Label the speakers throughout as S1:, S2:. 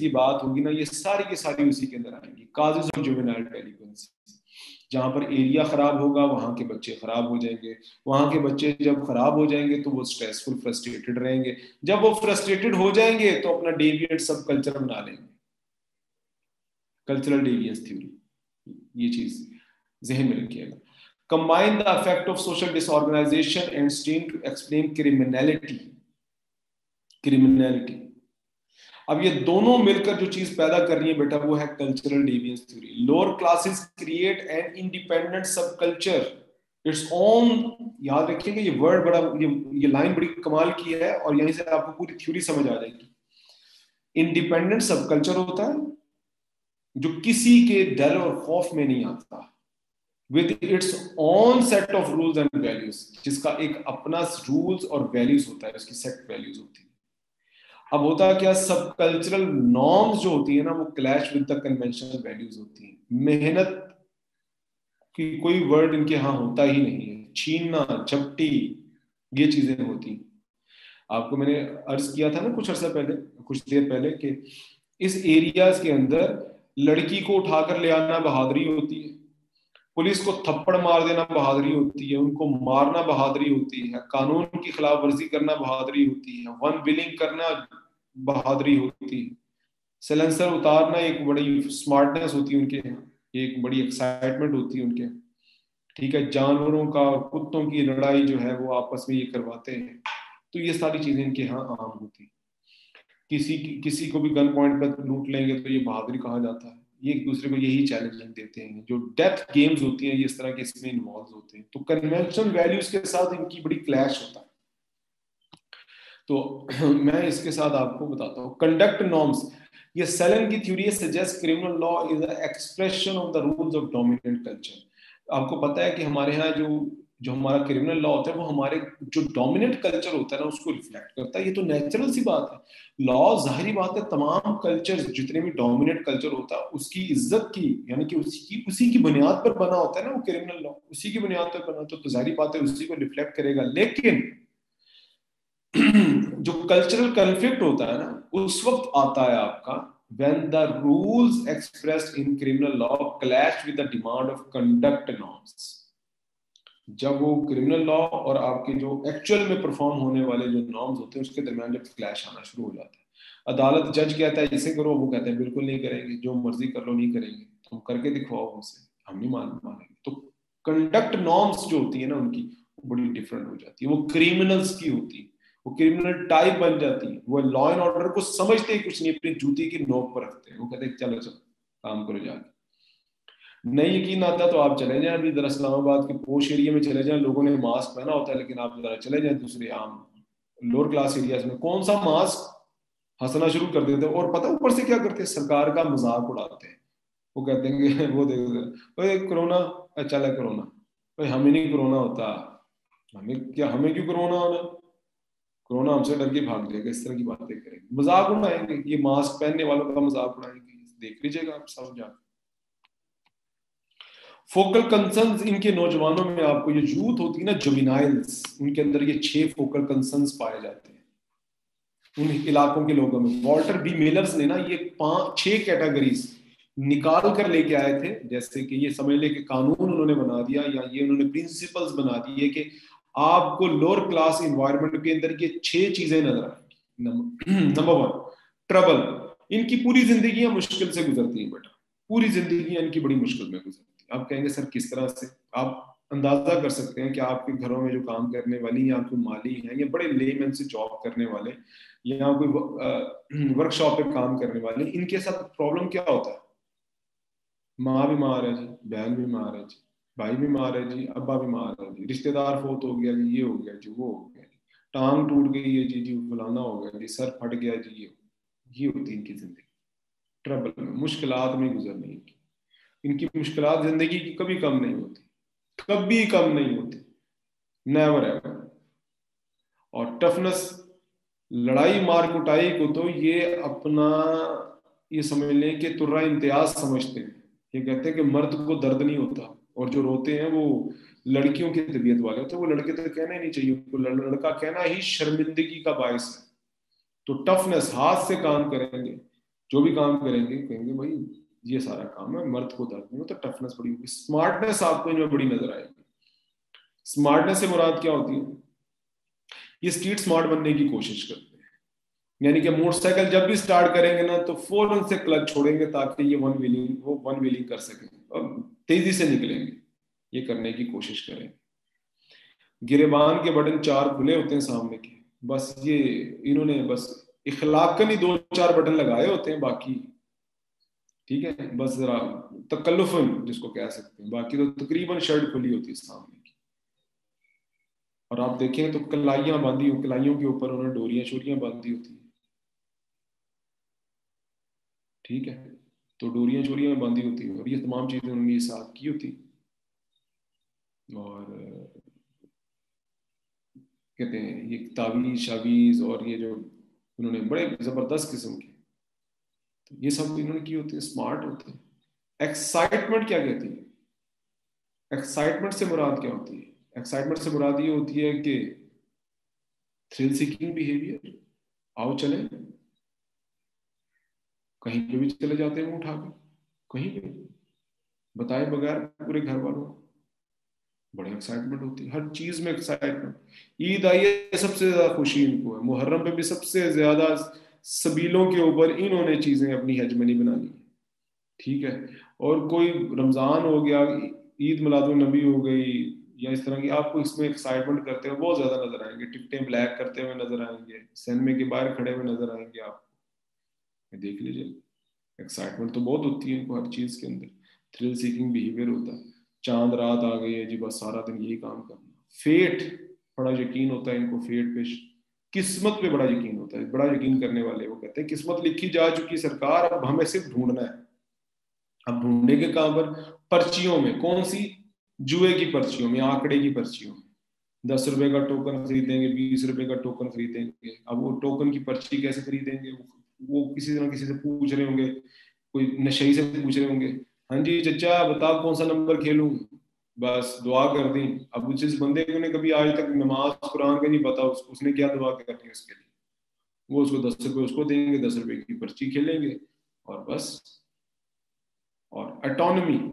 S1: की बात होगी ना, ये सारी की सारी उसी के अंदर आएँगी। काजेज ऑफ़ जुवेनाइल डेलिक्वेंसी जहाँ पर एरिया खराब होगा, वहाँ के बच्चे खराब हो जाएँगे। वहाँ के बच्चे जब खराब हो जाएँगे तो वो स्ट्रेसफुल फ्रस्ट्रेटेड रहेंगे। जब वो फ्रस्ट्रेटेड हो जाएँगे तो अपना डेविएट सब कल्चर बना लेंगे। कल्चरल डेवियंस थ्योरी ये चीज़ जहन में रखिएगा combine the effect of social disorganization and strain to explain criminality criminality अब ये दोनों मिलकर जो चीज़ पैदा कर रही है बेटा, वो है cultural deviance theory lower classes create an independent subculture its own याद रखिएगा, ये वर्ड बड़ा, ये ये लाइन बड़ी कमाल की है और यहीं से आपको पूरी थ्योरी समझ आ जाएगी। इंडिपेंडेंट सब कल्चर होता है जो किसी के डर और खौफ में नहीं आता। With its own set of rules and values जिसका एक अपना रूल्स और वैल्यूज़ होता है, उसकी सेट वैल्यूज़ होती है। अब होता क्या, सब कल्चरल नॉर्म्स जो होती है ना, वो clash with the conventional values होती है। मेहनत की कोई वर्ड इनके यहाँ होता ही नहीं है। छीनना, झपटी, ये चीज़ें होती आपको मैंने अर्ज़ किया था ना कुछ अर्सा पहले, कुछ देर पहले कि इस एरियाज़ के अंदर लड़की को उठाकर ले आना बहादुरी होती है। पुलिस को थप्पड़ मार देना बहादुरी होती है। उनको मारना बहादुरी होती है। कानून की खिलाफ वर्जी करना बहादुरी होती है। वन विलिंग करना बहादुरी होती। सिलेंसर उतारना एक बड़ी स्मार्टनेस होती है उनके। यहाँ एक बड़ी एक्साइटमेंट होती है उनके। ठीक है, जानवरों का और कुत्तों की लड़ाई जो है वो आपस में ये करवाते हैं। तो ये सारी चीज़ें इनके यहाँ आम होती। किसी किसी को भी गन पॉइंट पर लूट लेंगे तो ये बहादुरी कहा जाता है। ये एक दूसरे को यही चैलेंजिंग देते हैं। जो डेथ गेम्स होती हैं, ये इस तरह के इसमें इन्वॉल्व होते हैं। तो कन्वेंशनल वैल्यूज़ के साथ इनकी बड़ी क्लैश होता है। तो मैं इसके साथ आपको बताता हूँ। कंडक्ट नॉर्म्स ये सेलन की theory suggest criminal law is expression of the rules of dominant culture आपको पता है कि हमारे यहाँ जो जो हमारा क्रिमिनल लॉ होता है वो हमारे जो डोमिनेंट कल्चर होता है ना उसको रिफ्लेक्ट करता है। ये तो नेचुरल सी बात है। लॉ ज़ाहिर बात है तमाम कल्चर जितने भी डोमिनेंट कल्चर होता है उसकी इज़्ज़त की यानी कि उसकी उसी की बुनियाद पर बना होता है ना वो क्रिमिनल लॉ उसी की बुनियाद पर बना तो, तो ज़ाहिर बात है उसी को रिफ्लेक्ट करेगा। लेकिन जो कल्चरल कंफ्लिक्ट होता है ना, उस वक्त आता है आपका when the rules expressed in criminal law clash with the demand of conduct norms. जब वो क्रिमिनल लॉ और आपके जो एक्चुअल में परफॉर्म होने वाले जो नॉर्म्स होते हैं, उसके दरमियान जब क्लैश आना शुरू हो जाता है। अदालत जज कहता है, इसे करो, वो कहते हैं, बिल्कुल नहीं करेंगे, जो मर्ज़ी कर लो, नहीं करेंगे। तुम करके दिखवाओ हमसे हम नहीं मान, मानेंगे। तो कंडक्ट नॉर्म्स जो होती है ना उनकी, वो बड़ी डिफरेंट हो जाती है। वो क्रिमिनल्स की होती है। वो क्रिमिनल टाइप बन जाती है। वो लॉ एंड ऑर्डर को समझते ही कुछ नहीं, अपनी जूती की नोक पर रखते हैं। वो कहते हैं, चलो चलो, काम करो जाके। नहीं यकीन आता तो आप चले जाएँ अभी इधर इस्लामाबाद के पोश एरिया में चले जाएँ, लोगों ने मास्क पहना होता है, लेकिन आप जरा चले जाएँ दूसरे आम लोअर क्लास एरियाज़ में। कौन सा मास्क हंसना शुरू कर देते हैं? और पता ऊपर से क्या करते हैं? सरकार का मज़ाक उड़ाते हैं। वो कहते हैं वो देखो कोरोना चला कोरोना। भाई हमें नहीं कोरोना होता। हमें क्या, हमें क्यों कोरोना होना? कोरोना हमसे डर के भाग जाएगा, इस तरह की बातें करेंगे। मज़ाक उड़ाएँगे, ये मास्क पहनने वालों का मज़ाक उड़ाएँगे देख लीजिएगा आप सब जाकर फोकल कंसर्न इनके नौजवानों में आपको ये यूथ होती है ना जुबिनाइल्स उनके अंदर ये छह फोकल कंसर्न पाए जाते हैं। उन इलाकों के लोगों में। वॉल्टर बी मेलर्स ने ना ये पाँच, छह कैटेगरीज निकाल कर लेके आए थे, जैसे कि ये समझ ले कि कानून उन्होंने बना दिया, या ये उन्होंने प्रिंसिपल्स बना दिए कि आपको लोअर क्लास इन्वायरमेंट के अंदर ये छह चीज़ें नज़र आएँगी। नंबर वन ट्रबल इनकी पूरी ज़िंदगी मुश्किल से गुजरती है बेटा। पूरी ज़िंदगी इनकी बड़ी मुश्किल में गुजरती है। आप कहेंगे, सर, किस तरह से? आप अंदाज़ा कर सकते हैं कि आपके घरों में जो काम करने वाली या कोई माली हैं, या बड़े लेमैन से जॉब करने वाले, या कोई वर्कशॉप पे काम करने वाले, इनके साथ प्रॉब्लम क्या होता है? माँ भी मार है जी, बहन भी मार है जी। भाई भी मार है जी, अब्बा भी मार है जी, रिश्तेदार फोत हो गया जी, ये हो गया जी, वो हो गया जी। टांग टूट गई है जी जी, फलाना हो गया जी, सर फट गया जी, ये ये होती इनकी ज़िंदगी। ट्रबल में मुश्किल में गुजरनी इनकी। इनकी मुश्किल ज़िंदगी की कभी कम नहीं होती। कभी कम नहीं होती। नेवर एवर और टफनेस लड़ाई, मार कुटाई को तो ये अपना, ये समझ लें कि तुर्रा इम्तियाज़ समझते हैं। ये कहते हैं कि मर्द को दर्द नहीं होता। और जो रोते हैं वो लड़कियों की तबीयत वाले होते हैं, वो लड़के तो कहना ही नहीं चाहिए उनको लड़का कहना ही शर्मिंदगी का बायस है। तो टफनेस हाथ से काम करेंगे, जो भी काम करेंगे, कहेंगे भाई, ये सारा काम है, मर्द को दर्द नहीं हो तो टफनेस बड़ी होगी। स्मार्टनेस आपको इनमें बड़ी नज़र आएगी। स्मार्टनेस से मुराद क्या होती है? ये स्ट्रीट स्मार्ट बनने की कोशिश करते हैं। यानी कि मोटरसाइकिल जब भी स्टार्ट करेंगे ना तो फ़ौरन से क्लच छोड़ेंगे ताकि ये वन व्हीलिंग वो वन व्हीलिंग कर सकें। तेज़ी से निकलेंगे। ये करने की कोशिश करेंगे गिरेबान के बटन चार खुले होते हैं सामने के। बस ये इन्होंने बस इखलाकन ही दो चार बटन लगाए होते हैं, बाकी ठीक है, बस जरा तकल्लुफन जिसको कह सकते हैं। बाकी तो तकरीबन शर्ट खुली होती है सामने की। और आप देखें तो कलाइयाँ बांधी हो, कलाइयों के ऊपर उन्होंने डोरियाँ शोरियाँ बांधी होती है। ठीक है? तो डोरियाँ चोरियाँ बांधी होती और ये तमाम चीज़ें उन्होंने साथ की होती और, कहते हैं, ये तावीज, शावीज और ये जो उन्होंने बड़े ज़बरदस्त किस्म के तो ये सब इन्होंने की होती है, स्मार्ट होते हैं। एक्साइटमेंट क्या कहती है? एक्साइटमेंट से मुराद क्या होती है? एक्साइटमेंट से मुराद ये होती है कि थ्रिल सीकिंग बिहेवियर आओ चले। कहीं पे भी चले जाते हैं वो उठा के कहीं पे बताए बगैर पूरे घर वालों बड़ी एक्साइटमेंट होती है। हर चीज़ में एक्साइटमेंट ईद आई है सबसे ज़्यादा खुशी इनको है। मुहर्रम पे भी सबसे ज़्यादा सबीलों के ऊपर इन्होंने चीज़ें अपनी हजमनी बना ली ठीक है? और कोई रमज़ान हो गया, ईद मिलाद नबी हो गई, या इस तरह की आपको इसमें एक्साइटमेंट करते हुए बहुत ज़्यादा नज़र आएँगे। टिकटें ब्लैक करते हुए नज़र आएँगे। सिनेमे के बाहर खड़े हुए नज़र आएँगे आपको देख लीजिए। एक्साइटमेंट तो बहुत होती है इनको हर चीज़ के अंदर। थ्रिल सीकिंग बिहेवियर होता है। चाँद रात आ गई है जी, बस सारा दिन यही काम करना। फेट बड़ा यकीन होता है इनको फेट पे। किस्मत पे बड़ा यकीन होता है। बड़ा यकीन करने वाले वो कहते हैं, किस्मत लिखी जा चुकी सरकार, अब हमें सिर्फ़ ढूंढना है। अब ढूँढने के कहाँ पर पर्चियों में, कौन सी? जुए की पर्चियों में, आंकड़े की पर्चियों में। दस रुपए का टोकन खरीदेंगे, बीस रुपए का टोकन खरीदेंगे। अब वो टोकन की पर्ची कैसे खरीदेंगे? वो किसी तरह किसी से पूछ रहे होंगे कोई नशे से पूछ रहे होंगे हाँ जी चचा बता कौन सा नंबर खेलूं? बस दुआ कर दी। अब जिस बंदे को ने कभी आज तक नमाज़ कुरान का नहीं पता उस, उसने क्या दुआ करनी उसके लिए? वो उसको दस रुपए उसको देंगे दस रुपए की पर्ची खेलेंगे और बस। और एटोनमी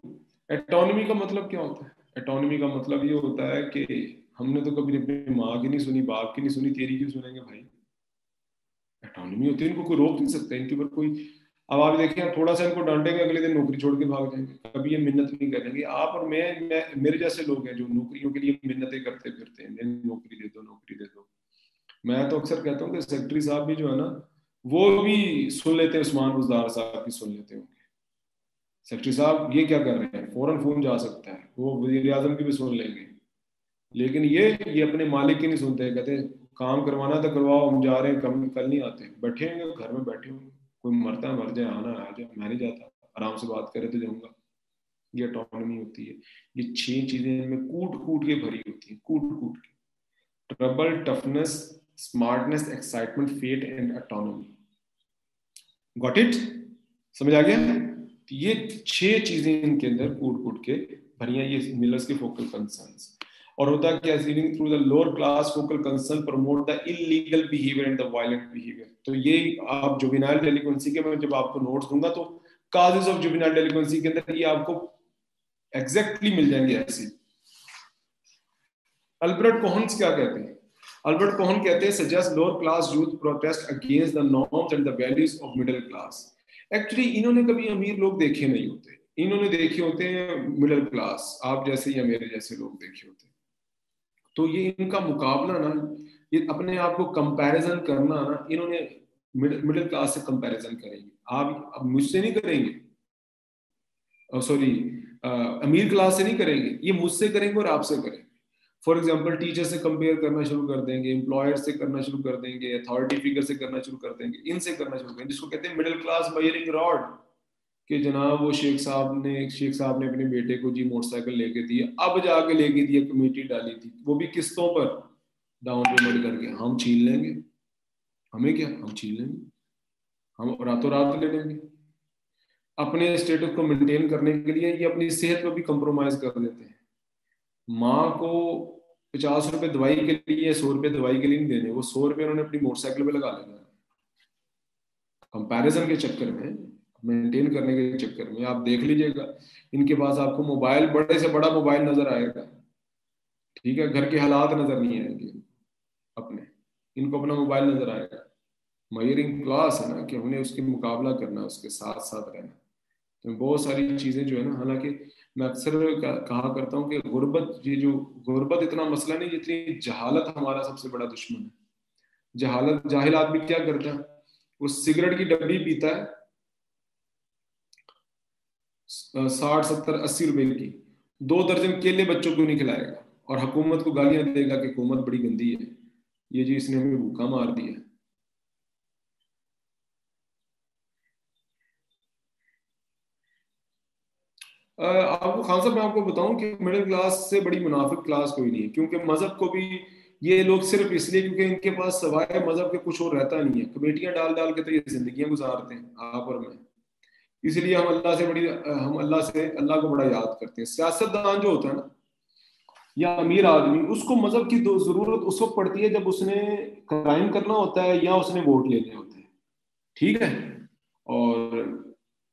S1: एटोनमी का मतलब क्या होता है? एटोनमी का मतलब ये होता है कि हमने तो कभी अपनी माँ की नहीं सुनी बाप की नहीं सुनी तेरी क्यों सुनेंगे भाई? एटोनमी होती है इनको कोई रोक नहीं सकता इनके ऊपर कोई अब आप देखें थोड़ा सा इनको डांटेंगे अगले दिन नौकरी छोड़ के भाग जाएँगे। कभी ये मिन्नत नहीं करेंगे। आप और मैं, मैं मेरे जैसे लोग हैं जो नौकरियों के लिए मिन्नतें करते फिरते हैं नौकरी दे दो नौकरी दे दो। मैं तो अक्सर कहता हूँ कि सेक्रेटरी साहब भी जो है ना वो भी सुन लेते हैं उस्मान बुजदार साहब की सुन लेते होंगे। सेक्रेटरी साहब ये क्या कर रहे हैं? फ़ौरन फ़ोन जा सकता है। वो वज़ीर आज़म की भी सुन लेंगे। लेकिन ये ये अपने मालिक की नहीं सुनते कहते काम करवाना तो करवाओ, हम जा रहे हैं, कम, कल नहीं आते। बैठे होंगे, घर में बैठे होंगे। कोई मरता है, मर जाए, आना आ जाए, मैं नहीं जाता। आराम से बात करे तो जाऊँगा। ये ऑटोनॉमी होती है। ये छह चीज़ें इनमें कूट कूट के भरी होती है कूट कूट के। Trouble toughness smartness excitement fate and autonomy got it समझ आ गया? तो ये छह चीज़ें इनके अंदर कूट कूट के भरिया ये मिलर्स के फोकल कंसर्न्स और होता क्या reading through the lower class focal concern promote the illegal behaviour and the violent behaviour तो ये आप जुबिनाइल डेलिक्वेंसी के मैं जब आपको नोट्स दूँगा तो काजेस ऑफ़ जुबिनाइल डेलिक्वेंसी के अंदर ये आपको एग्जैक्टली मिल जाएँगे ऐसे अल्बर्ट कोहन्स क्या कहते हैं? अल्बर्ट कोहन कहते हैं suggest lower class youth protest against the norms and the values of middle class actually इन्होंने कभी अमीर लोग देखे नहीं होते। इन्होंने देखे होते हैं मिडिल क्लास आप जैसे या मेरे जैसे लोग देखे होते हैं। तो ये इनका मुकाबला ना, ये अपने आप को कंपैरिजन करना ना, इन्होंने मिडिल क्लास से कंपैरिजन करेंगे। आप अब मुझसे नहीं करेंगे। सॉरी अमीर क्लास से नहीं करेंगे, ये मुझसे करेंगे और आपसे करेंगे। फॉर एग्ज़ाम्पल टीचर से कंपेयर करना शुरू कर देंगे एम्प्लॉयर से करना शुरू कर देंगे अथॉरिटी फिगर से करना शुरू कर देंगे, इनसे करना शुरू करेंगे, जिसको कहते हैं मिडिल क्लास बायरिंग रॉड कि जनाब वो शेख साहब ने, शेख साहब ने अपने बेटे को जी मोटरसाइकिल लेके दिया अब जाके लेके दिया कमेटी डाली थी। वो भी किस्तों पर डाउन पेमेंट करके। हम छीन लेंगे। हमें क्या? हम छीन लेंगे। हम रातों रात ले लेंगे। अपने स्टेटस को मेंटेन करने के लिए ये अपनी सेहत पर भी कंप्रोमाइज कर देते हैं। माँ को पचास रुपए दवाई के लिए, सौ रुपए दवाई के लिए नहीं देने। वो सौ रुपए उन्होंने अपनी मोटरसाइकिल पे लगा लेना कंपैरिजन के चक्कर में मेंटेन करने के चक्कर में। आप देख लीजिएगा, इनके पास आपको मोबाइल, बड़े से बड़ा मोबाइल नज़र आएगा। ठीक है, घर के हालात नज़र नहीं आएँगे अपने। इनको अपना मोबाइल नज़र आएगा। मयरिंग क्लास है ना, कि हमने उसके मुकाबला करना, उसके साथ साथ रहना। तो बहुत सारी चीज़ें जो है ना, हालाँकि मैं अक्सर कहा करता हूँ कि गुर्बत, ये जो गुर्बत इतना मसला नहीं, जितनी जहालत हमारा सबसे बड़ा दुश्मन है। जहालत जाहिल आदमी क्या करता है? वो सिगरेट की डब्बी पीता है साठ, सत्तर, अस्सी रुपए की। दो दर्जन केले बच्चों को नहीं खिलाएगा। और हुकूमत को गालियाँ देगा कि हुकूमत बड़ी गंदी है। ये जी इसने हमें भूखा मार दिया। आपको खान साहब, मैं आपको बताऊँ कि मिडिल क्लास से बड़ी मुनाफिक क्लास कोई नहीं है। क्योंकि मज़हब को भी ये लोग सिर्फ़ इसलिए क्योंकि इनके पास सवाए मज़हब के कुछ और रहता नहीं है। कमेटियाँ डाल डाल के तो ये जिंदगियाँ गुजारते हैं, आप और मैं। इसलिए हम अल्लाह से बड़ी, हम अल्लाह से, अल्लाह को बड़ा याद करते हैं। सियासतदान जो होता है ना, या अमीर आदमी, उसको मज़हब की ज़रूरत उस वक्त पड़ती है जब उसने क्राइम करना होता है या उसने वोट लेने होते हैं। ठीक है? और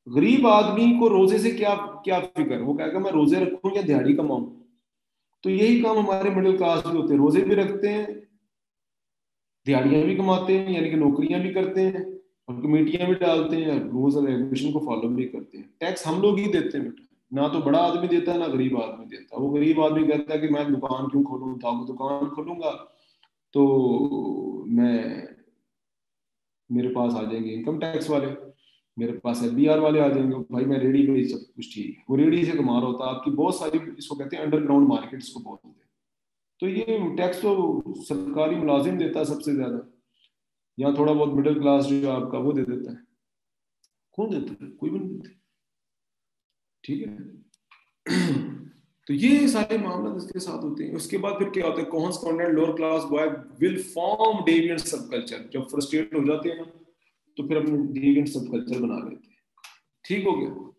S1: गरीब आदमी को रोज़े से क्या क्या फ़िक्र? वो कहेगा, मैं रोज़े रखूँ या दिहाड़ी कमाऊं? तो यही काम हमारे मिडिल क्लास में होते हैं। रोज़े भी रखते हैं, दिहाड़ियाँ भी कमाते हैं, यानी कि नौकरियाँ भी करते हैं। और कमेटियाँ भी डालते हैं रूल्स और रेगुलेशन को फॉलो भी करते हैं। टैक्स हम लोग ही देते हैं बेटा। ना तो बड़ा आदमी देता है, ना गरीब आदमी देता है। वो गरीब आदमी कहता है कि मैं दुकान क्यों खोलूँ? दुकान खोलूँगा। तो मैं, मेरे पास आ जाएँगे इनकम टैक्स वाले। मेरे पास एफ़ बी आर वाले आ जाएँगे। भाई मैं रेडी में सब कुछ ठीक है। वो रेडी से कमा रहा होता है। आपकी बहुत सारी इसको कहते हैं अंडरग्राउंड मार्केट इसको बोलते हैं। तो ये टैक्स तो सरकारी मुलाजिम देता है सबसे ज़्यादा। या थोड़ा बहुत मिडिल क्लास जो है आपका वो दे देता है। कौन देता है? कोई भी नहीं देता। ठीक है? तो ये सारे मामला इसके साथ होते हैं। उसके बाद फिर क्या होता है? Cohen's lower class boy will form deviant sub culture जब फ्रस्ट्रेट हो जाते हैं ना तो फिर अपने डिविडेंट सब कल्चर बना लेते हैं। ठीक हो गया?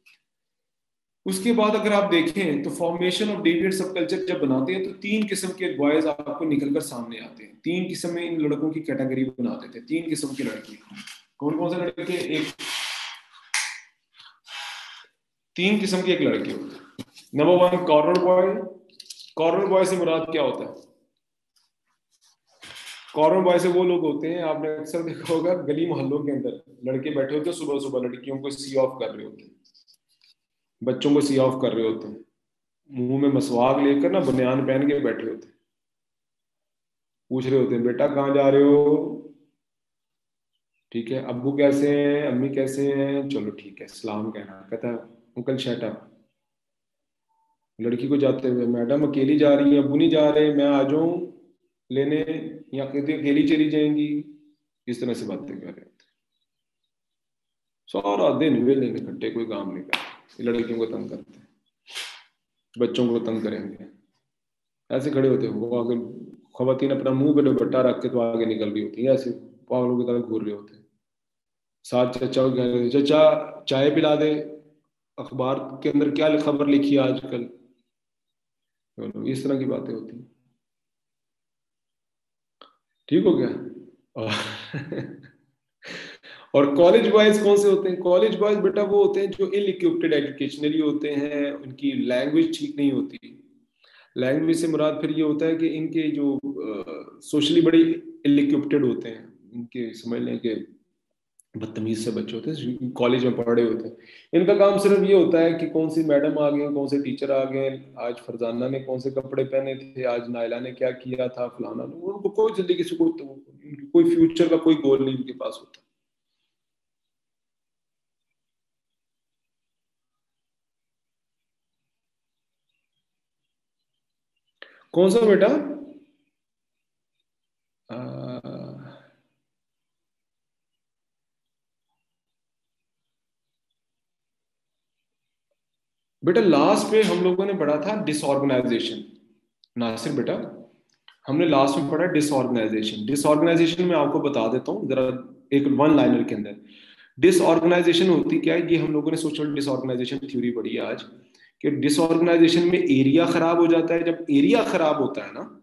S1: उसके बाद अगर आप देखें तो formation of deviant sub culture जब बनाते हैं तो तीन किस्म के बॉयज़ आपको निकलकर सामने आते हैं। तीन किस्म में इन लड़कों की कैटेगरी बनाते थे, तीन किस्म के लड़के। कौन कौन से लड़के? एक। तीन किस्म के एक लड़के होते हैं। Number one corner boy corner boy से मुराद क्या होता है? कॉर्नर बॉय से वो लोग होते हैं, आपने अक्सर देखा होगा, गली मोहल्लों के अंदर लड़के बैठे होते हैं सुबह सुबह लड़कियों को सी ऑफ़ कर रहे होते हैं। बच्चों को सी ऑफ़ कर रहे होते हैं। मुँह में मसवाक लेकर ना बनियान पहन के बैठे होते हैं। पूछ रहे होते हैं, बेटा, कहाँ जा रहे हो? ठीक है, अब्बू कैसे हैं? अम्मी कैसे हैं? चलो ठीक है, सलाम कहना। कहता अंकल शेटा लड़की को जाते हुए, मैडम, अकेली जा रही है अबू नहीं जा रहे, मैं आ जाऊँ लेने? या कहते अकेली चली जाएँगी? इस तरह से बातें कर रहे होते सारा दिन वेले इकट्ठे कोई काम नहीं करते लड़कियों को तंग करते हैं। बच्चों को तंग करेंगे। ऐसे खड़े होते हैं, वो आगे खवतीन अपना मुँह पे दुपट्टा रख के तो आगे निकल रही होती है, ऐसे पागलों की तरह घूर रहे होते हैं। साथ चचा को कह रहे चचा, चाय पिला दे। अखबार के अंदर क्या खबर लिखी है आजकल? इस तरह की बातें होती ठीक हो गया? और कॉलेज बॉयज़ कौन से होते हैं? कॉलेज बॉयज़ बेटा वो होते हैं जो इल इक्विप्टेड एजुकेशनली होते हैं उनकी लैंग्वेज ठीक नहीं होती। लैंग्वेज से मुराद फिर ये होता है कि इनके जो सोशली बड़े इल इक्विप्टेड होते हैं। इनके समझ लें कि बदतमीज से बच्चे होते हैं कॉलेज में पढ़े होते हैं। इनका काम सिर्फ़ ये होता है कि कौन सी मैडम आ गए कौन से टीचर आ गए आज फरजाना ने कौन से कपड़े पहने थे आज नायला ने क्या किया था फलाना उनको कोई ज़िंदगी से कोई तो, कोई फ्यूचर का कोई गोल नहीं उनके पास होता। कौन सा बेटा? बेटा लास्ट में हम लोगों ने पढ़ा था डिसऑर्गेनाइजेशन नासिर बेटा, हमने लास्ट में पढ़ा डिसऑर्गेनाइजेशन डिसऑर्गेनाइजेशन में आपको बता देता हूँ, जरा एक वन लाइनर के अंदर। डिसऑर्गेनाइजेशन होती क्या है? ये हम लोगों ने सोशल डिसऑर्गेनाइजेशन थ्योरी पढ़ी है आज। कि डिसऑर्गेनाइजेशन में एरिया खराब हो जाता है। जब एरिया खराब होता है ना,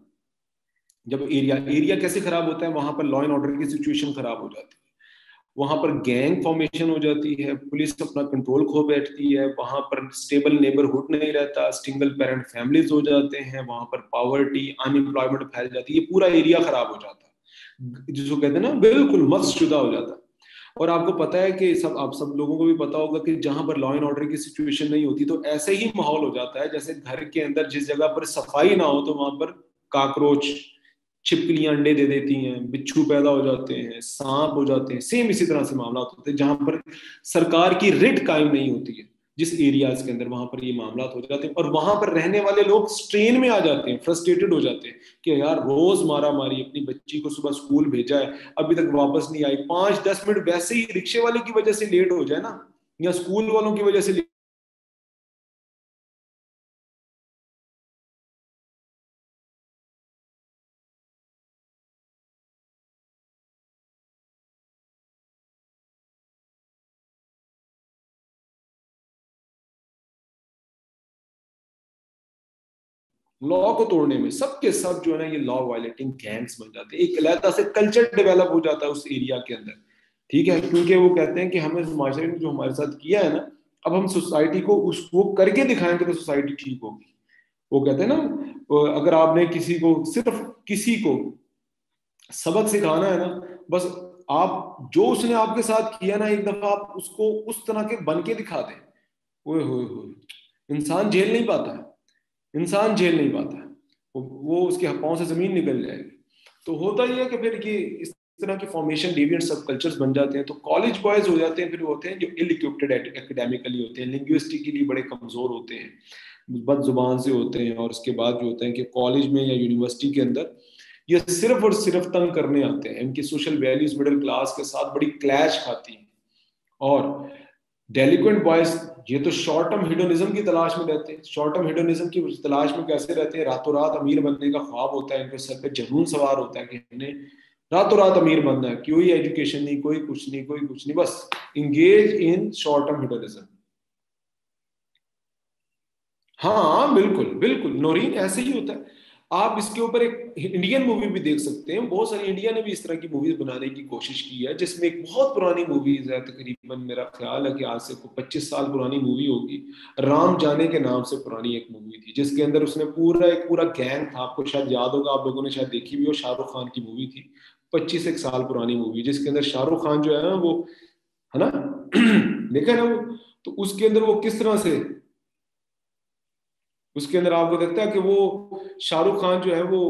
S1: जब एरिया एरिया कैसे खराब होता है, वहाँ पर लॉ एंड ऑर्डर की सिचुएशन खराब हो जाती है। वहाँ पर गैंग फॉर्मेशन हो जाती है, पुलिस अपना कंट्रोल खो बैठती है, वहाँ पर स्टेबल नेबरहुड नहीं रहता सिंगल पेरेंट फैमिलीज़ हो जाते हैं, वहाँ पर पावर्टी अनएम्प्लॉयमेंट फैल जाती है पूरा एरिया खराब हो जाता है। जिसको कहते हैं ना, बिल्कुल मस्त शुदा हो जाता है। और आपको पता है कि सब, आप सब लोगों को भी पता होगा कि जहाँ पर लॉ एंड ऑर्डर की सिचुएशन नहीं होती तो ऐसे ही माहौल हो जाता है, जैसे घर के अंदर जिस जगह पर सफ़ाई ना हो तो वहाँ पर काकरोच छिपकलियाँ अंडे दे देती हैं, बिच्छू पैदा हो जाते हैं, सांप हो जाते हैं सेम इसी तरह से मामला होते हैं, जहाँ पर सरकार की रिट कायम नहीं होती है। जिस एरियाज़ के अंदर वहाँ पर ये मामला हो जाते हैं और वहाँ पर रहने वाले लोग स्ट्रेन में आ जाते हैं फ्रस्ट्रेटेड हो जाते हैं कि यार रोज मारा मारी, अपनी बच्ची को सुबह स्कूल भेजा है, अभी तक वापस नहीं आई पाँच दस मिनट वैसे ही रिक्शे वाले की वजह से लेट हो जाए ना, या स्कूल वालों की वजह से लॉ को तोड़ने में सबके सब जो है ना ये लॉ वायलेटिंग गैंग्स बन जाते हैं। एक अलहदा से कल्चर डेवलप हो जाता है उस एरिया के अंदर। ठीक है? क्योंकि वो कहते हैं कि हमें माशरे ने जो हमारे साथ किया है ना, अब हम सोसाइटी को उस वो करके दिखाएँगे तो सोसाइटी ठीक होगी। वो कहते हैं ना अगर आपने किसी को सिर्फ़ किसी को सबक सिखाना है ना, बस आप जो उसने आपके साथ किया ना एक दफ़ा आप उसको उस तरह के बन के दिखा दें। इंसान झेल नहीं पाता है। इंसान झेल नहीं पाता वो उसके पाँव से ज़मीन निकल जाएगी। तो होता ही है कि फिर ये इस तरह के फॉर्मेशन डिवियंट सब कल्चर्स बन जाते हैं तो कॉलेज बॉयज़ हो जाते हैं, फिर होते हैं जो इल इक्विप्टेड एकेडमिकली होते हैं लिंग्विस्टिकली बड़े कमज़ोर होते हैं बद ज़ुबान से होते हैं और उसके बाद जो होते हैं कि कॉलेज में या यूनिवर्सिटी के अंदर ये सिर्फ़ और सिर्फ़ तंग करने आते हैं। इनकी सोशल वैल्यूज़ मिडिल क्लास के साथ बड़ी क्लैश खाती हैं। और डेलिक्वेंट बॉयज़ ये तो शॉर्ट टर्म हिडोनिज्म की तलाश में रहते हैं। शॉर्ट टर्म हिडोनिज्म की तलाश में कैसे रहते हैं? रातों रात अमीर बनने का ख्वाब होता है, इनके सर पे जनून सवार होता है कि हमने रातों रात अमीर बनना है। कोई एजुकेशन नहीं, कोई कुछ नहीं, कोई कुछ नहीं, बस engage in short term hedonism हाँ बिल्कुल बिल्कुल, नोरीन ऐसे ही होता है। आप इसके ऊपर एक इंडियन मूवी भी देख सकते हैं। बहुत सारी इंडिया ने भी इस तरह की मूवीज़ बनाने की कोशिश की है, जिसमें एक बहुत पुरानी मूवीज़ है, तकरीबन मेरा ख्याल है कि आज से पच्चीस साल पुरानी मूवी होगी। राम जाने के नाम से पुरानी एक मूवी थी, जिसके अंदर उसने पूरा एक पूरा गैंग था। आपको शायद याद होगा, आप लोगों ने शायद देखी भी हो, शाहरुख खान की मूवी थी। पच्चीस एक साल पुरानी मूवी जिसके अंदर शाहरुख खान जो है ना, वो, है ना? देखा ना वो? तो उसके अंदर वो किस तरह से उसके अंदर आपको देखता है कि वो शाहरुख खान जो है वो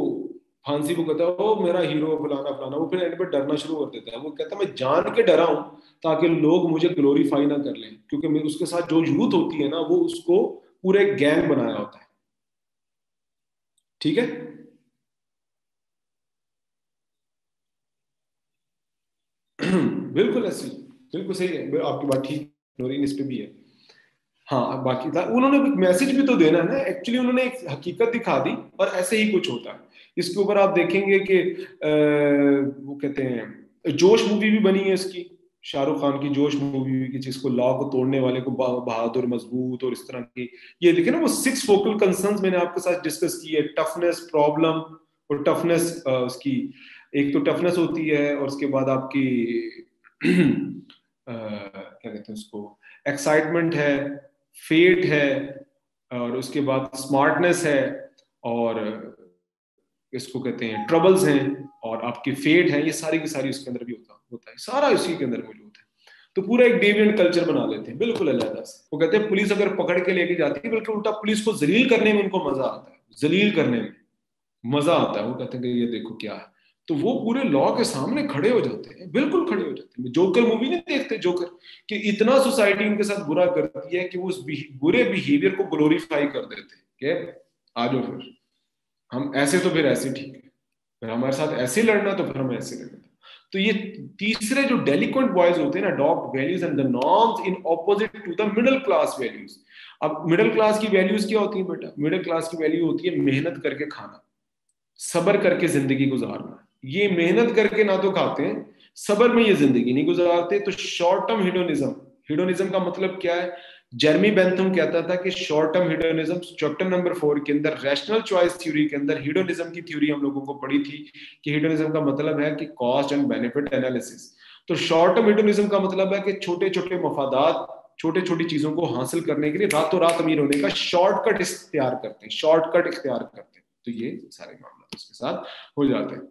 S1: फांसी को कहता है वो मेरा हीरो फलाना फलाना। वो फिर एंड पे डरना शुरू कर देता है। वो कहता है, मैं जान के डरा हूँ ताकि लोग मुझे ग्लोरीफाई ना कर लें। क्योंकि उसके साथ जो यूथ होती है ना, वो उसको पूरे गैंग बनाया होता है। ठीक है? बिल्कुल ऐसी, बिल्कुल सही है। आपकी बात ठीक नोरीन इस पे भी है। हाँ बाकी था उन्होंने एक मैसेज भी तो देना है ना एक्चुअली उन्होंने एक हकीकत दिखा दी और ऐसे ही कुछ होता है। इसके ऊपर आप देखेंगे कि वो कहते हैं, जोश मूवी भी बनी है इसकी, शाहरुख खान की जोश मूवी की जिसको लॉ को तोड़ने वाले को बहादुर मज़बूत और इस तरह की, ये देखे ना वो सिक्स फोकल कंसर्न मैंने आपके साथ डिस्कस की है टफनेस प्रॉब्लम और टफनेस उसकी, एक तो टफनेस होती है और उसके बाद आपकी क्या कहते हैं उसको एक्साइटमेंट है फेट है और उसके बाद स्मार्टनेस है और इसको कहते हैं ट्रबल्स हैं और आपकी फेट है, ये सारी की सारी उसके अंदर भी होता होता है। सारा उसी के अंदर मौजूद है। तो पूरा एक डेवियंट कल्चर बना लेते हैं। बिल्कुल अलग से वो कहते हैं, पुलिस अगर पकड़ के लेके जाती है, बल्कि उल्टा पुलिस को जलील करने में उनको मज़ा आता है। जलील करने में मज़ा आता है। वो कहते हैं कि, ये देखो क्या है। तो वो पूरे लॉ के सामने खड़े हो जाते हैं, बिल्कुल खड़े हो जाते हैं। जोकर मूवी नहीं देखते जोकर कि इतना सोसाइटी उनके साथ बुरा करती है कि वो उस बुरे बिहेवियर को ग्लोरीफाई कर देते हैं। आ जाओ फिर। हम ऐसे तो फिर ऐसे ठीक है। फिर हमारे साथ ऐसे लड़ना तो फिर हम ऐसे लड़ना। तो ये तीसरे जो डेलिक्वेंट बॉयज़ होते हैं ना dog values and the norms in opposite to the middle class values अब मिडिल क्लास की वैल्यूज़ क्या होती है बेटा? मिडिल क्लास की वैल्यू होती है मेहनत करके खाना, सबर करके ज़िंदगी गुजारना। ये मेहनत करके ना तो खाते हैं, सबर में ये ज़िंदगी नहीं गुजारते तो शॉर्ट टर्म हिडोनिज्म हिडोनिज्म का मतलब क्या है? जर्मी बेंथम कहता था कि short term hedonism chapter number four के अंदर रैशनल चॉइस थ्योरी के अंदर हिडोनिज्म की थ्योरी हम लोगों को पढ़ी थी कि हिडोनिज्म का मतलब है कि कॉस्ट एंड बेनिफिट एनालिसिस तो शॉर्ट टर्म हिडोनिज्म का मतलब है कि छोटे छोटे मफादात छोटे छोटी चीज़ों को हासिल करने के लिए रातों रात अमीर होने का शॉर्टकट इख्तियार करते हैं शॉर्टकट इख्तियार करते हैं। तो ये सारे मामला उसके साथ हो जाते हैं।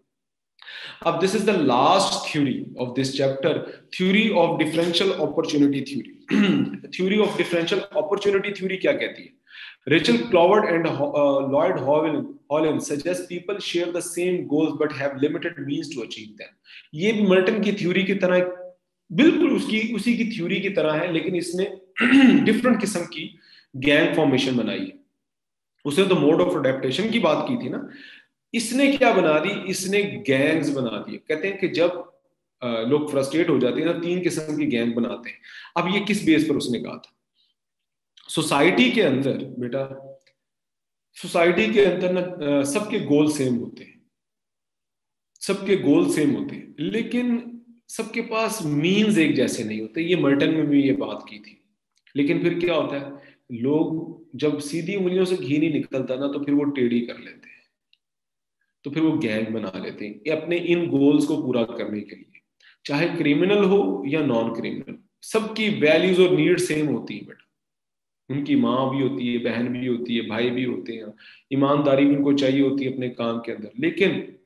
S1: अब this is the last theory of this chapter theory of differential opportunity theory theory of differential opportunity theory क्या कहती है? Rachel Cloward and uh, Lloyd Holland suggest people share the same goals but have limited means to achieve them. ये भी Merton की theory की तरह बिल्कुल उसकी उसी की थ्योरी की तरह है लेकिन इसने डिफरेंट किस्म की गैंग फॉर्मेशन बनाई है। उसने तो मोड ऑफ़ अडेप्टेशन की बात की थी ना। इसने क्या बना दी? इसने गैंग्स बना दिए। कहते हैं कि जब लोग फ्रस्ट्रेट हो जाते हैं ना, तीन किस्म की गैंग बनाते हैं। अब ये किस बेस पर उसने कहा था? सोसाइटी के अंदर, बेटा सोसाइटी के अंदर ना सबके गोल सेम होते हैं। सबके गोल सेम होते हैं। लेकिन सबके पास मीन्स एक जैसे नहीं होते। ये मर्टन में भी ये बात की थी। लेकिन फिर क्या होता है? लोग जब सीधी उंगलियों से घी नहीं निकलता ना तो फिर वो टेढ़ी कर लेते तो फिर वो गैंग बना लेते हैं अपने इन गोल्स को पूरा करने के लिए। चाहे क्रिमिनल हो या नॉन क्रिमिनल सबकी वैल्यूज़ और नीड सेम होती है बेटा। उनकी माँ भी होती है, बहन भी होती है, भाई भी होते हैं। ईमानदारी भी उनको चाहिए होती है अपने काम के अंदर। लेकिन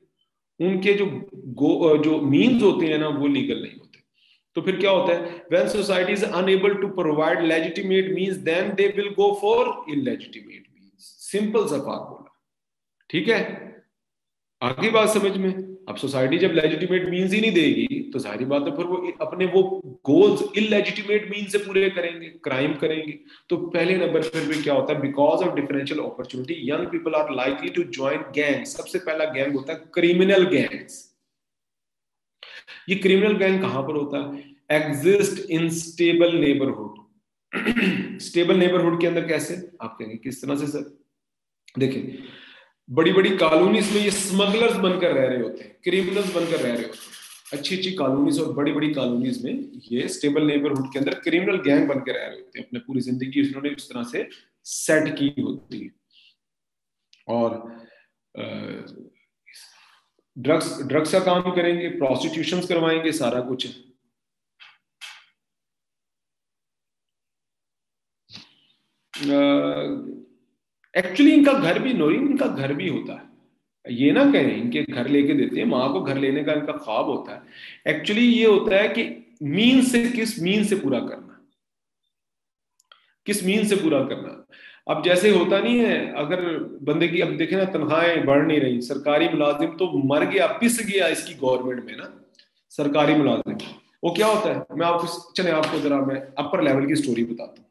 S1: उनके जो गो, जो मीन्स होते हैं ना, वो लीगल नहीं होते। तो फिर क्या होता है? When society is unable to provide legitimate means then they will go for illegitimate means simple सा बोला ठीक है? आगे बात समझ में? अब सोसाइटी जब लेजिटिमेट मीन्स ही नहीं देगी तो सारी बात है फिर वो अपने वो गोल्स इलेजिटिमेट मीन से पूरे करेंगे क्राइम करेंगे। तो पहले नंबर पर भी क्या होता है? Because of differential opportunity young people are likely to join gang सबसे पहला गैंग होता है क्रिमिनल गैंग्स ये क्रिमिनल गैंग कहाँ पर होता है? Exist in stable neighbourhood stable neighbourhood के अंदर कैसे? आप कहेंगे, किस तरह से सर देखिए बड़ी बड़ी कॉलोनीज में ये स्मगलर्स बनकर रह रहे होते हैं क्रिमिनल्स बनकर रह रहे होते हैं। अच्छी अच्छी कॉलोनीज और बड़ी बड़ी कॉलोनीज में ये स्टेबल नेबरहुड के अंदर क्रिमिनल गैंग बनकर रह रहे होते हैं। अपने पूरी ज़िंदगी उन्होंने इस तरह से सेट की होती है। और ड्रग्स ड्रग्स का काम करेंगे प्रोस्टिट्यूशन करवाएँगे, सारा कुछ। एक्चुअली इनका घर भी नोरिन इनका घर भी होता है। ये ना कहें, इनके घर लेके देते हैं, माँ को घर लेने का इनका ख्वाब होता है। एक्चुअली ये होता है कि मीन से किस मीन से पूरा करना। किस मीन से पूरा करना। अब जैसे होता नहीं है, अगर बंदे की, अब देखे ना, तनख्वाहें बढ़ नहीं रही। सरकारी मुलाजिम तो मर गया, पिस गया इसकी गवर्नमेंट में ना। सरकारी मुलाजिम। वो क्या होता है? मैं आपको, चले आपको जरा मैं अपर लेवल की स्टोरी बताता हूँ।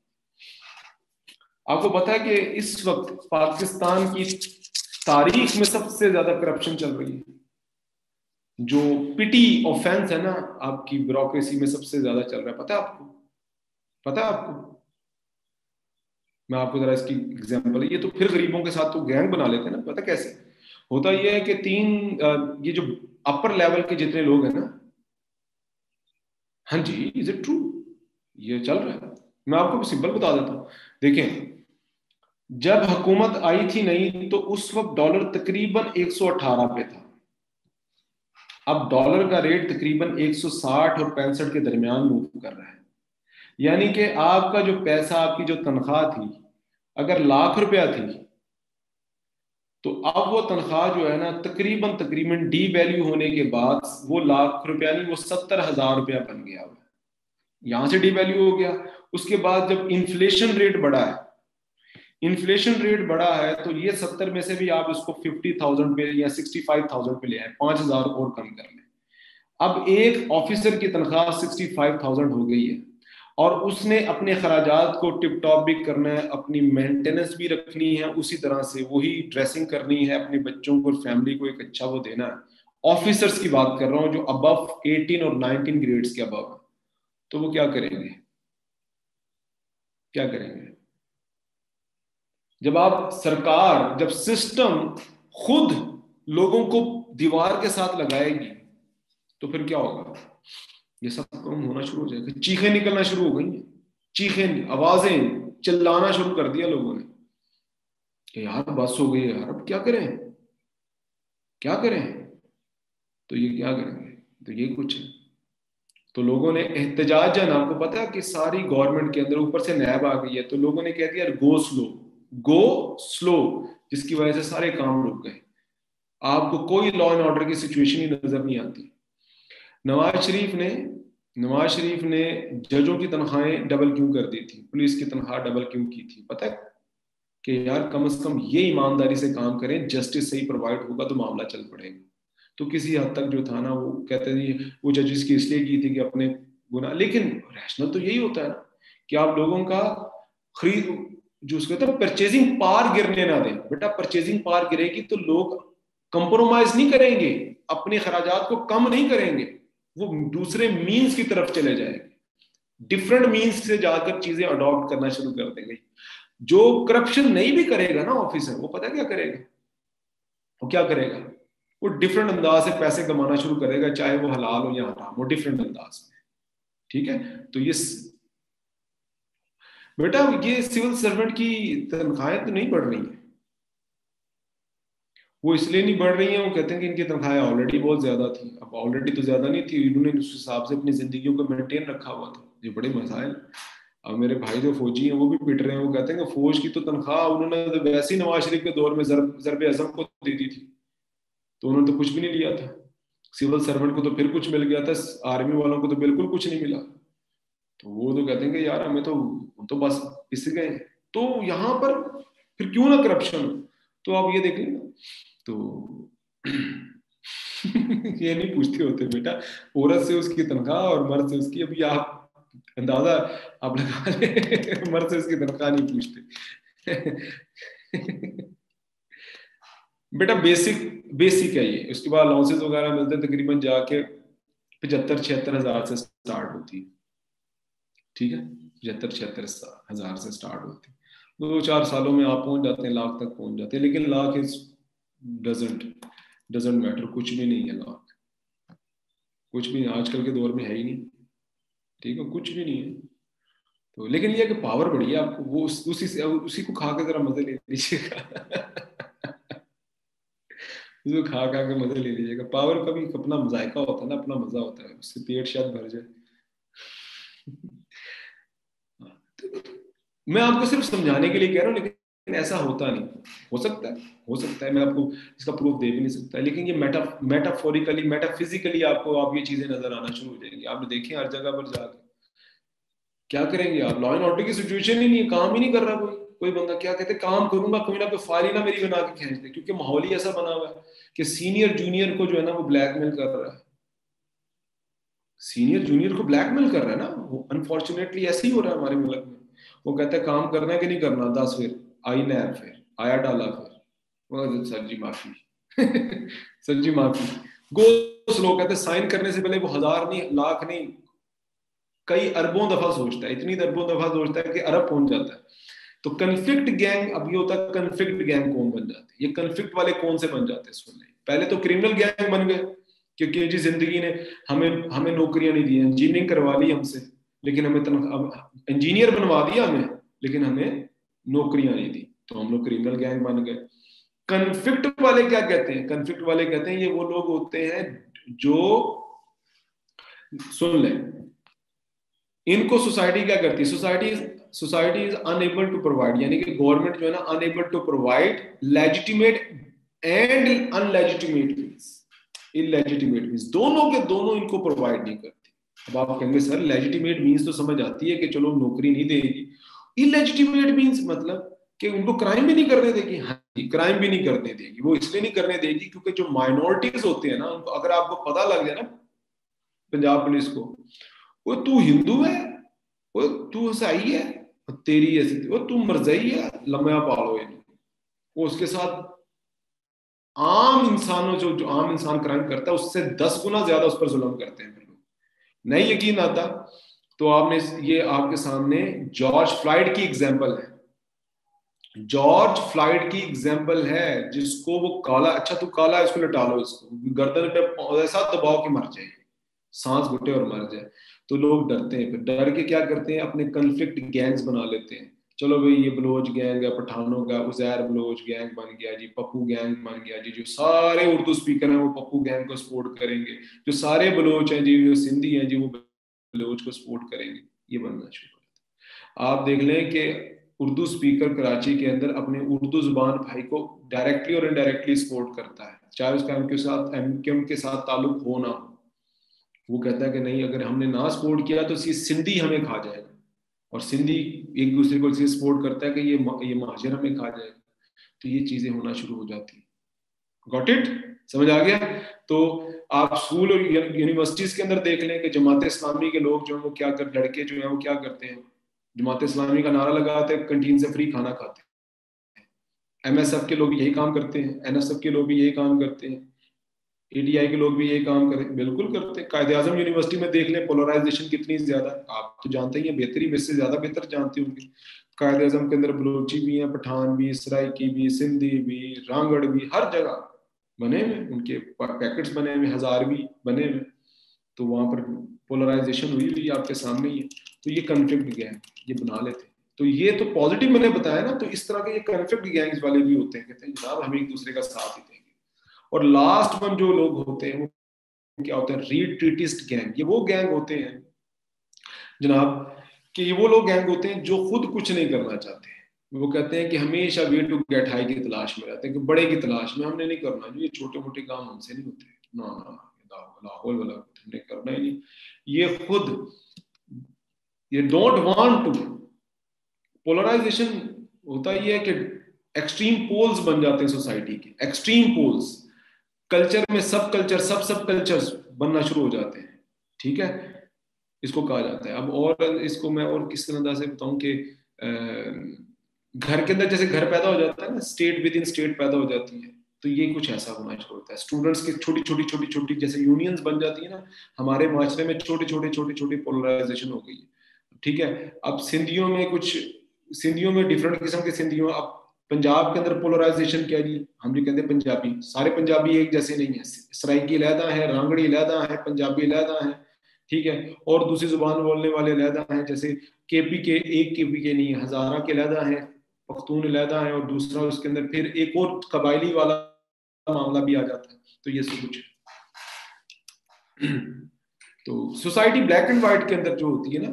S1: आपको पता है कि इस वक्त पाकिस्तान की तारीख में सबसे ज़्यादा करप्शन चल रही है। जो पिटी ऑफेंस है ना, आपकी ब्यूरोक्रेसी में सबसे ज़्यादा चल रहा है। पता है आपको? पता है आपको? मैं आपको जरा इसकी एग्जांपल ये तो फिर गरीबों के साथ तो गैंग बना लेते हैं ना, पता कैसे? होता यह है कि तीन ये जो अपर लेवल के जितने लोग हैं ना हाँ जी इज़ इट ट्रू ये चल रहा है। मैं आपको सिंपल बता देता हूँ। देखें जब हुकूमत आई थी नहीं तो उस वक्त डॉलर तकरीबन 118 पे था। अब डॉलर का रेट तकरीबन 160 और पैंसठ के दरमियान मूव कर रहा है। यानी कि आपका जो पैसा, आपकी जो तनख्वाह थी, अगर लाख रुपया थी तो अब वो तनख्वाह जो है ना, तकरीबन तकरीबन डी वैल्यू होने के बाद वो लाख रुपया नहीं, वो सत्तर हज़ार रुपया बन गया। यहाँ से डी वैल्यू हो गया। उसके बाद जब इन्फ्लेशन रेट बढ़ा है इन्फ्लेशन रेट बढ़ा है तो ये सत्तर में से भी आप इसको फिफ्टी थाउज़ेंड पे या सिक्सटी फाइव थाउज़ेंड पे ले आए, पाँच हज़ार और कम कर लें। अब एक ऑफिसर की तनख्वाह सिक्सटी फाइव थाउज़ेंड हो गई है, और उसने अपने खराजात को टिप टॉप भी करना है, अपनी मेंटेनेंस भी रखनी है, उसी तरह से वही ड्रेसिंग करनी है, अपने बच्चों को फैमिली को एक अच्छा वो देना है। ऑफिसर्स की बात कर रहा हूँ, जो अबव एटीन और नाइनटीन ग्रेड्स के अबव तो वो क्या करेंगे? क्या करेंगे? जब आप सरकार, जब सिस्टम खुद लोगों को दीवार के साथ लगाएगी तो फिर क्या होगा? ये सब कम होना शुरू हो जाएगा। चीखें निकलना शुरू हो गई चीखें, आवाज़ें चिल्लाना शुरू कर दिया लोगों ने। कि यार, बस हो गई यार, अब क्या करें? क्या करें? तो ये क्या करेंगे? तो ये कुछ है। तो लोगों ने एहतजाज जन आपको पता है कि सारी गवर्नमेंट के अंदर ऊपर से नैब आ गई है तो लोगों ने कह दिया, यार गो स्लो गो स्लो जिसकी वजह से सारे काम रुक गए। आपको कोई लॉ एंड ऑर्डर की सिचुएशन ही नज़र नहीं आती। नवाज़ शरीफ ने, नवाज़ शरीफ ने जजों की तनख्वाहें डबल क्यों कर दी थी? पुलिस की तनख्वाह डबल क्यों की थी? पता है कि यार कम से कम ये ईमानदारी से काम करें जस्टिस सही प्रोवाइड होगा तो मामला चल पड़ेगा। तो किसी हद तक जो था ना, वो कहते थे वो जजेस की इसलिए की थी कि अपने गुना लेकिन रैशनल तो यही होता है ना कि आप लोगों का खरीद जो उसको हैं परचेजिंग पार गिरने ना दें। बेटा परचेजिंग पार गिरेगी तो लोग कंप्रोमाइज नहीं करेंगे, अपने खराज को कम नहीं करेंगे, वो दूसरे मीन्स की तरफ़ चले जाएँगे। डिफरेंट मीन्स से जाकर चीज़ें अडॉप्ट करना शुरू कर देंगे। जो करप्शन नहीं भी करेगा ना ऑफिसर वो पता क्या करेगा? वो क्या करेगा? वो डिफरेंट अंदाज से पैसे कमाना शुरू करेगा, चाहे वो हलाल हो या हराम वो डिफरेंट अंदाज में ठीक है? तो ये बेटा, ये सिविल सर्वेंट की तनख्वाहें तो नहीं बढ़ रही है। वो इसलिए नहीं बढ़ रही है, वो कहते हैं कि इनकी तनख्वाहें ऑलरेडी बहुत ज़्यादा थी। अब ऑलरेडी तो ज़्यादा नहीं थी, इन्होंने उस हिसाब से अपनी ज़िंदगी को मेंटेन रखा हुआ था। ये बड़े मसाइल। अब मेरे भाई जो फौजी हैं, वो भी पिट रहे हैं, वो कहते हैं कि फौज की तो तनख्वाह उन्होंने तो वैसे ही नवाज़ शरीफ के दौर में जरब अजम को दे दी थी। तो उन्होंने तो कुछ भी नहीं लिया था। सिविल सर्वेंट को तो फिर कुछ मिल गया था आर्मी वालों को तो बिल्कुल कुछ नहीं मिला। तो वो तो कहते हैं कि यार हमें तो तो बस पिस गए। तो यहाँ पर फिर क्यों ना करप्शन तो आप ये देख लेना। तो ये नहीं पूछते होते बेटा। औरत से उसकी तनख्वाह और मर्द से उसकी। अभी आप अंदाज़ा आप लगा ले। मर्द से उसकी तनख्वाह नहीं पूछते। बेटा बेसिक बेसिक है ये। उसके बाद अलाउंसेस वगैरह मिलते हैं। तकरीबन जाके पचहत्तर, छिहत्तर हज़ार से स्टार्ट होती है। ठीक है? पचहत्तर, छिहत्तर हज़ार से स्टार्ट होती। है दो, चार सालों में आप पहुँच जाते हैं, लाख तक पहुँच जाते हैं, लेकिन luck is doesn't doesn't matter कुछ भी नहीं है लाख। कुछ भी आजकल के दौर में है ही नहीं। ठीक है? कुछ भी नहीं है। तो लेकिन ये कि पावर बढ़ी है आपको, वो उसी से, उसी को खा के जरा मज़े ले लीजिएगा। उसको खा खा के मज़े ले लीजिएगा। पावर का भी अपना मजायका होता है ना, अपना मज़ा होता है, उससे पेट शायद भर जाए। मैं आपको सिर्फ़ समझाने के लिए कह रहा हूँ, लेकिन ऐसा होता नहीं। हो सकता है, हो सकता है, मैं आपको इसका प्रूफ दे भी नहीं सकता। लेकिन ये मेटा मेटाफोरिकली मेटाफिजिकली आपको, आप ये चीज़ें नज़र आना शुरू हो जाएँगी। आपने देखे हर जगह पर जाकर क्या करेंगे आप? लॉ एंड ऑर्डर की सिचुएशन ही नहीं काम ही नहीं कर रहा कोई कोई बंदा। क्या कहते काम करूँगा, कोई ना कोई फ़ाइल ना मेरी बना के खींच दे, क्योंकि माहौल ही ऐसा बना हुआ है कि सीनियर जूनियर को जो है ना, वो ब्लैकमेल कर रहा है। सीनियर जूनियर को ब्लैकमेल कर रहा है ना? अनफॉर्चुनेटली ऐसे ही हो रहा है हमारे मुल्क में। वो कहता है, काम करना है कि नहीं करना? दस फिर। आई नैब फिर। आया डाला फिर। सर जी माफ़ी। सर जी माफ़ी। गो स्लो, कहते साइन करने से पहले वो हज़ार नहीं, लाख नहीं, कई अरबों दफ़ा सोचता है। इतनी अरबों दफ़ा सोचता है कि अरब पहुँच जाता है? तो कन्फ्लिक्ट गैंग अब ये होता है कन्फ्लिक्ट गैंग कौन बन जाते हैं? ये कन्फ्लिक्ट वाले कौन से बन जाते हैं? सुन पहले तो क्रिमिनल गैंग बन गए। क्योंकि जी ज़िंदगी ने हमें हमें नौकरियाँ नहीं दी इंजीनियरिंग करवा ली हमसे, लेकिन हमें इंजीनियर बनवा दिया हमें, लेकिन हमें नौकरियाँ नहीं दी। तो हम लोग क्रिमिनल गैंग बन गए। कन्फ्लिक्ट वाले क्या कहते हैं? कन्फ्लिक्ट वाले कहते हैं, ये वो लोग होते हैं जो, सुन ले, इनको सोसाइटी क्या करती है? Society society is unable to provide यानी कि गवर्नमेंट जो है ना unable to provide legitimate and unlegitimate means illegitimate means दोनों के दोनों इनको प्रोवाइड नहीं करती। अब आप कहेंगे, सर लेजिटिमेट मीन्स तो समझ आती है कि चलो नौकरी नहीं देगी। इलेजिटिमेट मीन्स मतलब कि उनको क्राइम भी नहीं करने देगी। हाँ क्राइम भी नहीं करने देगी। वो इसलिए नहीं करने देगी क्योंकि जो माइनॉरिटीज होते हैं ना, उनको अगर आपको पता लग जाए ना, पंजाब पुलिस को, वो तू हिंदू है, वो तू ईसाई है तेरी ऐसी, वो तू मरजई है लंबा पालो वो उसके साथ आम इंसानों जो जो आम इंसान क्राइम करता है, उससे दस गुना ज़्यादा उस पर जुल्म करते हैं लोग। नहीं यकीन आता तो आपने ये आपके सामने जॉर्ज फ्लाइड की एग्ज़ाम्पल है। जॉर्ज फ्लाइड की एग्ज़ाम्पल है जिसको वो काला अच्छा तू काला इसको लटा लो इसको। गर्दन पे ऐसा दबाव के मर जाए। सांस घुटे और मर जाए। तो लोग डरते हैं फिर। डर के क्या करते हैं? अपने कन्फ्लिक्ट गैंग्स बना लेते हैं। चलो भाई, ये बलोच गैंग है, पठानों का उजैर बलोच गैंग बन गया जी, पप्पू गैंग बन गया जी, जो सारे उर्दू स्पीकर हैं, वो पप्पू गैंग को सपोर्ट करेंगे। जो सारे बलोच हैं जी, जो सिंधी हैं जी, वो बलोच को सपोर्ट करेंगे। ये बनना शुरू हो आप देख लें कि उर्दू स्पीकर कराची के अंदर अपने उर्दू ज़ुबान भाई को डायरेक्टली और इनडायरेक्टली सपोर्ट करता है। चाहे उसका उनके साथ एम के साथ ताल्लुक हो ना हो, वो कहता है कि नहीं, अगर हमने ना सपोर्ट किया तो सिंधी हमें खा जाएगा और सिंधी एक दूसरे को इसलिए सपोर्ट करता है कि ये ये महाजर हमें खा जाएगा तो ये चीज़ें होना शुरू हो जाती गॉट इट समझ आ गया? तो आप स्कूल और यूनिवर्सिटीज के अंदर देख लें कि जमात इस्लामी के लोग जो है, वो क्या कर, लड़के जो है, वो क्या करते हैं? जमात इस्लामी का नारा लगाते हैं कंटीन से फ्री खाना खाते हैं। एम के लोग यही काम करते हैं। एनएसएफ के लोग भी यही काम करते हैं। एडीआई के लोग भी यही काम करें, बिल्कुल करते कायदे आज़म यूनिवर्सिटी में देख लें पोलराइजेशन कितनी ज़्यादा, आप तो जानते ही हैं, बेहतरी में से ज़्यादा बेहतर जानते होंगे। कायदे आज़म के अंदर बलोची भी हैं, पठान भी, सराइकी भी, सिंधी भी, रांगड़ भी, हर जगह बने हुए उनके पैकेट्स बने हुए हज़ार भी बने हुए तो वहाँ पर पोलराइजेशन हुई हुई आपके सामने ही है। तो ये कन्फ्लिक्ट गैंग, ये बना लेते हैं। तो ये तो पॉजिटिव मैंने बताया ना तो इस तरह के ये कन्फ्लिक्ट गैंग्स वाले भी होते हैं, कहते हैं, जनाब, हम एक दूसरे का साथ ही देंगे। और लास्ट वन जो लोग होते हैं, वो क्या होते हैं? रीट्रीटिस्ट गैंग ये वो गैंग होते हैं, जनाब, कि ये वो लोग गैंग होते हैं जो खुद कुछ नहीं करना चाहते वो कहते हैं कि हमेशा वे टू गेट हाई की तलाश में रहते हैं, कि बड़े की तलाश में हमने नहीं करना जो ये छोटे मोटे काम हमसे नहीं होते। ना ना लाहौल वाला हमने करना ही नहीं। ये खुद, ये डोंट वांट टू पोलराइजेशन होता ही है कि एक्सट्रीम पोल्स बन जाते हैं सोसाइटी के एक्सट्रीम पोल्स कल्चर में सब कल्चर, सब सब कल्चर बनना शुरू हो जाते हैं। ठीक है? इसको कहा जाता है। अब और इसको मैं और किस तरह से बताऊँ कि घर के अंदर जैसे घर पैदा हो जाता है ना स्टेट विद इन स्टेट पैदा हो जाती है। तो ये कुछ ऐसा होना शुरू होता है। स्टूडेंट्स की छोटी छोटी छोटी छोटी जैसे यूनियंस बन जाती है ना, हमारे माशरे में छोटे छोटे छोटे छोटे पोलराइजेशन हो गई है। ठीक है? अब सिंधियों में कुछ, सिंधियों में डिफरेंट किस्म के सिंधियों, अब पंजाब के अंदर पोलराइजेशन क्या जी? हम भी कहते हैं पंजाबी। सारे पंजाबी एक जैसे नहीं है। सराइकी लहदा है, रांगड़ी लहदा है, पंजाबी लहदा है, ठीक है? और दूसरी ज़ुबान बोलने वाले लहदा हैं, जैसे केपी के एक केपी के नहीं, हजारा के लहदा है, पख्तून लहदा है, और दूसरा उसके अंदर फिर एक और कबायली वाला मामला भी आ जाता है। तो ये सब कुछ तो सोसाइटी ब्लैक एंड व्हाइट के अंदर जो होती है ना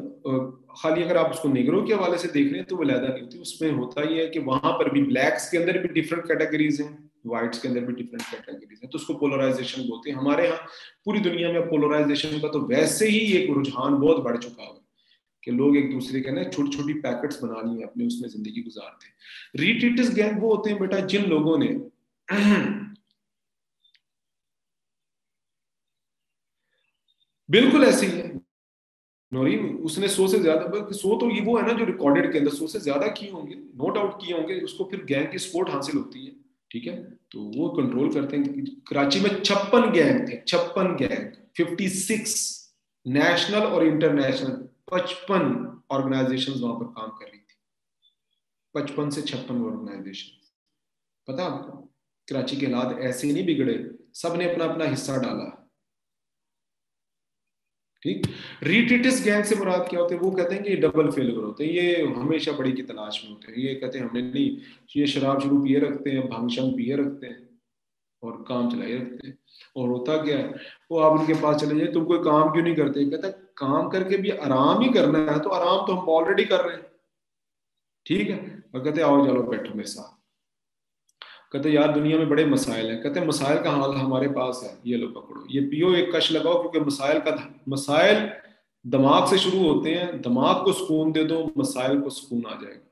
S1: खाली अगर आप उसको निगरों के हवाले से देख रहे हैं तो वो लैदा नहीं होती। उसमें होता ही है कि वहाँ पर भी ब्लैक्स के अंदर भी डिफरेंट कैटेगरीज हैं व्हाइट्स के अंदर भी डिफरेंट कैटेगरीज हैं। तो उसको पोलराइजेशन बोलते हैं। हमारे यहाँ पूरी दुनिया में पोलराइजेशन का तो वैसे ही एक रुझान बहुत बढ़ चुका है कि लोग एक दूसरे के ना छोटी छोटी पैकेट्स बना लिए अपने उसमें ज़िंदगी गुजारते हैं। गैंग वो होते हैं बेटा, जिन लोगों ने बिल्कुल ऐसे है। नौरीन, उसने सो से ज़्यादा सौ तो ये वो है ना जो रिकॉर्डेड के अंदर, सौ से ज़्यादा किए होंगे नो डाउट किए होंगे, उसको फिर गैंग की सपोर्ट हासिल होती है, ठीक है? तो वो कंट्रोल करते हैं, कराची में छप्पन गैंग थे, छप्पन गैंग फिफ्टी सिक्स नेशनल और इंटरनेशनल पचपन ऑर्गेनाइजेशन वहाँ पर काम कर रही थी। पचपन से छप्पन ऑर्गेनाइजेशन पता आपको? कराची के हालात ऐसे नहीं बिगड़े सबने अपना अपना हिस्सा डाला। ठीक? रिट्रीटिस गैंग से मुराद क्या होते हैं? वो कहते हैं कि डबल फेलियर होते हैं। ये हमेशा बड़ी की तलाश में होते हैं। ये कहते हैं, हमने नहीं, ये शराब शुरू पिए रखते हैं, भंग शंग पिए रखते हैं और काम चलाए रखते हैं। और होता क्या है? वो आप उनके पास चले जाए, तुम कोई काम क्यों नहीं करते? कहता काम करके भी आराम ही करना है तो आराम तो हम ऑलरेडी कर रहे हैं। ठीक है? और कहते आओ चलो बैठो मेरे साथ। कहते यार, दुनिया में बड़े मसाइल हैं। कहते मसाइल का हाल हमारे पास है। ये लो पकड़ो। ये पियो, एक कश लगाओ, क्योंकि मसाइल का, मसाइल दिमाग से शुरू होते हैं, दिमाग को सुकून दे दो, मसाइल को सुकून आ जाएगा।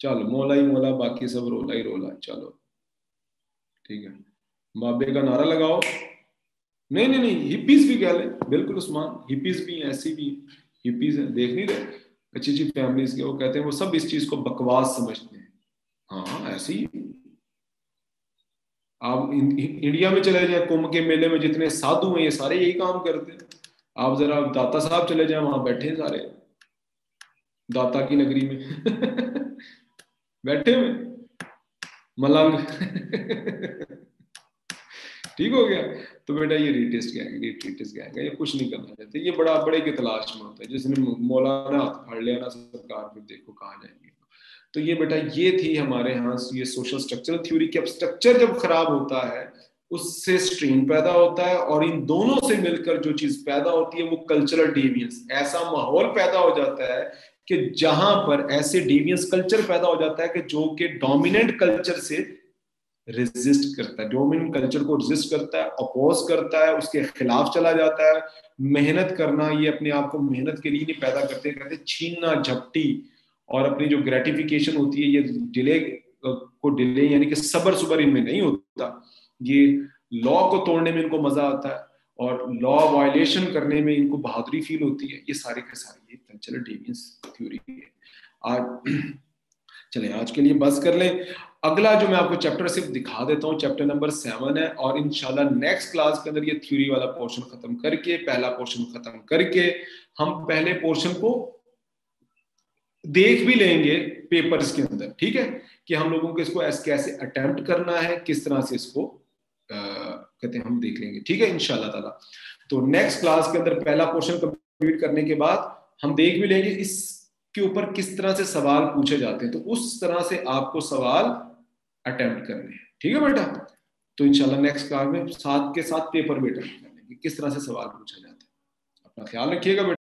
S1: चलो, मोला ही मोला, बाकी सब रोला ही रोला, चलो। ठीक है। बाबे का नारा लगाओ। नहीं नहीं नहीं हिपीज भी कह ले। बिल्कुल, उस्मान हिपीज भी हैं, ऐसी भी हिपीज हैं। देख नहीं रहे? अच्छी अच्छी फैमिलीज़ के वो कहते हैं, वो सब इस चीज़ को बकवास समझते हैं। हाँ ऐसी। आप इंडिया में चले जाए, कुंभ के मेले में जितने साधु हैं, ये सारे यही काम करते हैं। आप जरा दाता साहब चले जाए, वहाँ बैठे सारे। दाता की नगरी में। बैठे हुए? मलंग। ठीक हो गया। तो बेटा ये रिटेस्ट गैंग रिटेस्ट है, ये कुछ नहीं करना चाहते। ये बड़ा, बड़े की तलाश में होता है। जिसने मौलाना हाथ फाड़ लिया ना, सरकार फिर देखो कहाँ जाएँगे। तो ये बेटा ये थी हमारे यहाँ, ये सोशल स्ट्रक्चरल थ्योरी की अब स्ट्रक्चर जब खराब होता है उससे स्ट्रेन पैदा होता है और इन दोनों से मिलकर जो चीज़ पैदा होती है वो कल्चरल डेवियंस ऐसा माहौल पैदा हो जाता है कि जहाँ पर ऐसे डेवियंस कल्चर पैदा हो जाता है कि जो कि डोमिनेंट कल्चर से रेजिस्ट करता है डोमिनेंट कल्चर को रेजिस्ट करता है अपोज करता है, उसके खिलाफ चला जाता है। मेहनत करना, ये अपने आप को मेहनत के लिए नहीं पैदा करते, कहते छीनना, झपटी और अपनी जो ग्रेटिफिकेशन होती है, ये डिले को डिले यानी कि सबर सुबर इनमें नहीं होता। ये लॉ को तोड़ने में इनको मज़ा आता है और लॉ वायलेशन करने में इनको बहादुरी फील होती है। ये सारे के सारे, ये कल्चरल डेवियंस थ्योरी है। आज, चले, आज के लिए बस कर लें। अगला जो मैं आपको चैप्टर सिर्फ़ दिखा देता हूँ चैप्टर नंबर सेवन है और इनशाला नेक्स्ट क्लास के अंदर ये थ्योरी वाला पोर्शन खत्म करके, पहला पोर्शन खत्म करके हम पहले पोर्शन को देख भी लेंगे पेपर्स के अंदर, ठीक है? कि हम लोगों को इसको कैसे अटेम्प्ट करना है, किस तरह से इसको कहते हैं, हम देख लेंगे। ठीक है इनशाला ताला। तो नेक्स्ट क्लास के अंदर पहला पोर्शन कंप्लीट करने के बाद हम देख भी लेंगे इसके ऊपर किस तरह से सवाल पूछे जाते हैं। तो उस तरह से आपको सवाल अटेम्प्ट करने हैं। ठीक है बेटा? तो इनशाला नेक्स्ट क्लास में साथ के साथ पेपर करने किस तरह से सवाल पूछा जाता है। अपना ख्याल रखिएगा बेटा।